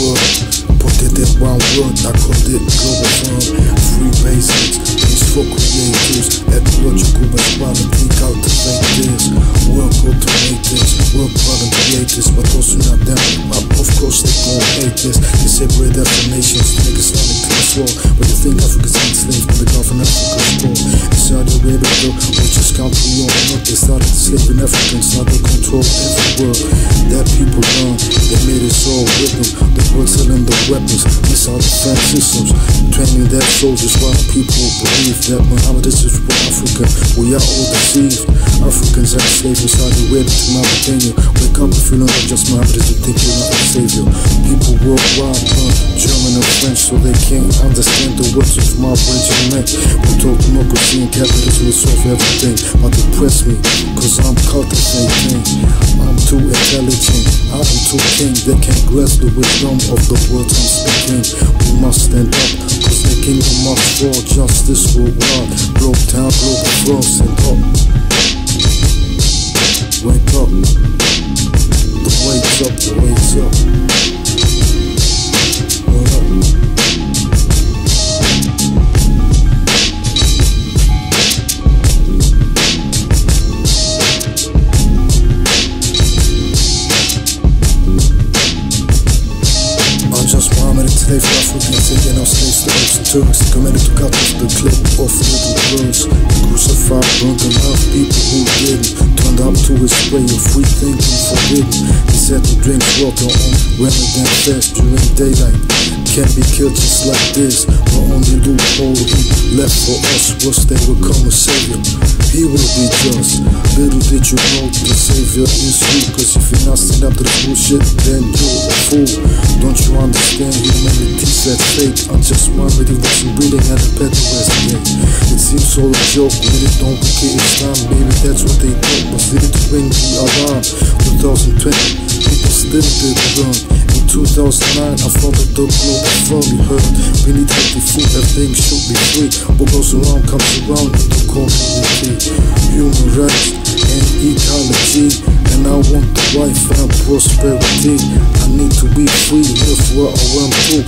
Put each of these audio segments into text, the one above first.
world. Put it in one word, I called it global firm. Free basics, peaceful creators, ecological equality, cultivate this. Work automators, work product creators, but also not them. Of course they gon' hate this. They separate definitions, niggas not in war. But you think Africa's enslaved to the and Africa's poor. Saudi Arabia, though, which is country on what they started enslaving Africans, now they control every world. That people learn, they made us all them. They were selling the weapons, missile defense systems, training their soldiers while people believe that Muhammad is just for Africa. We are all deceived. Africans are enslaved in Saudi Arabia to Mauritania. Wake up if you know that just Muhammad is the think you're not a savior. People worldwide learn German and French so they can't understand the words of my regiment. We talk democracy and capitalism will solve everything. But depress me, cause I'm cultivating. Too intelligent, I am too king. They can't grasp the wisdom of the words I'm speaking. We must stand up, cause the kingdom must fall. Justice will run. Broke down, broke frost and up. Turks Committed to cut off the clip of little girls Crucified, and love people who didn't Turned up to his way of free thinking forbidden He said to drink water on Ramadan fast during daylight Can't be killed just like this. The only loophole. He left for us was they would come a savior He will be just Little did you know the savior is you Cause if you're not stand up to the bullshit then you're a fool. Don't you understand humanity said fake? I'm just one with you wasn't breathing at the better west gate seems all a joke when it don't become Islam Maybe that's what they thought was it to ring the alarm 2020 people still did run In 2009 I followed the global fully heard We need healthy food everything should be free. What goes around comes around in the community Human rights and ecology and I want the life and prosperity. I need to be free, live where I want to.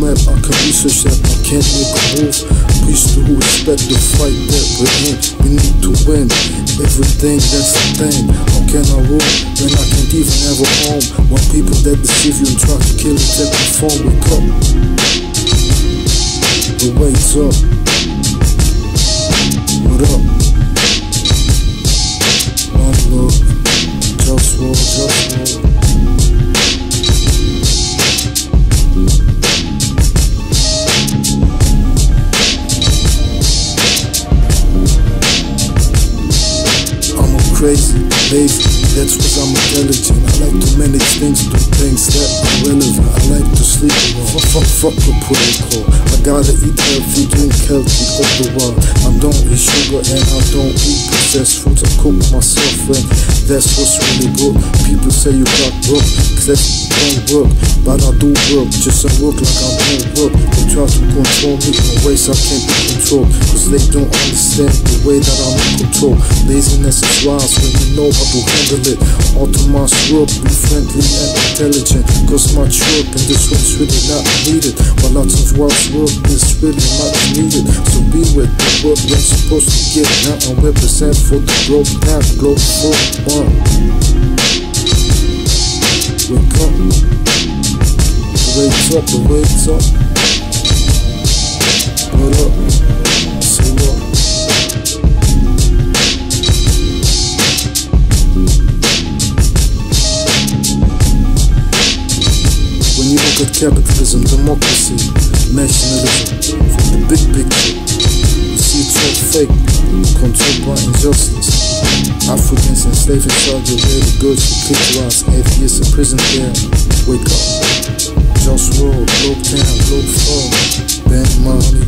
That I can research that I can't make a move. To who respect the fight that we're in. We need to win everything that's the thing. How can I rule when I can't even have a home? When people that deceive you and try to kill you take the phone, wake up. The wait's up. What up? One love. Just war, just war. Like to manage things, do things that are relevant. I like to sleep alone. Fuck, fuck, fuck protocol. I gotta eat healthy, drink healthy all the while. I don't eat sugar and I don't eat processed foods. I cook myself and that's what's really good. People say you got cause that don't work. But I do work, just I work like I don't work. They try to control me in ways I can't be controlled. Cause they don't understand the way that I'm in control. Laziness is wise when you know how to handle it. Automa's work, be friendly and intelligent. Cause much work and this one's really not needed. While lots of wise work is really much needed. So be with the work you're supposed to get now and represent for the growth now. Glow for one. Wake up. Wait's up, wait's up. What up? Say what? unimaginable from the big picture. You see it's all fake, controlled by injustice. Africans enslaved in charge Saudi Arabia, goods for picturized atheists in prison there. Wake up. Just roll, globe down, globe fall. Bend money,